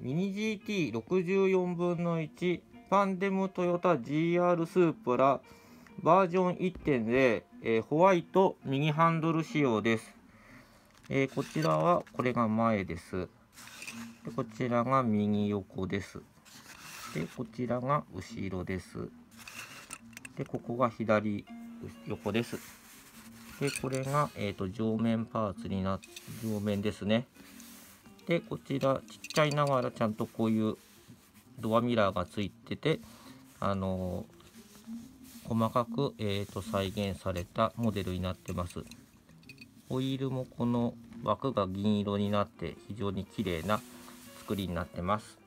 ミニ GT64 分の1パンデムトヨタ GR スープラバージョン1.0、えー、ホワイト右ハンドル仕様です、えー、こちらはこれが前です。でこちらが右横です。でこちらが後ろです。でここが左横です。でこれが、えーと、上面パーツになっ上面ですね。でこちらちっちゃいながらちゃんとこういうドアミラーがついててあのー、細かく、えーと、再現されたモデルになってます。ホイールもこの枠が銀色になって非常に綺麗な作りになってます。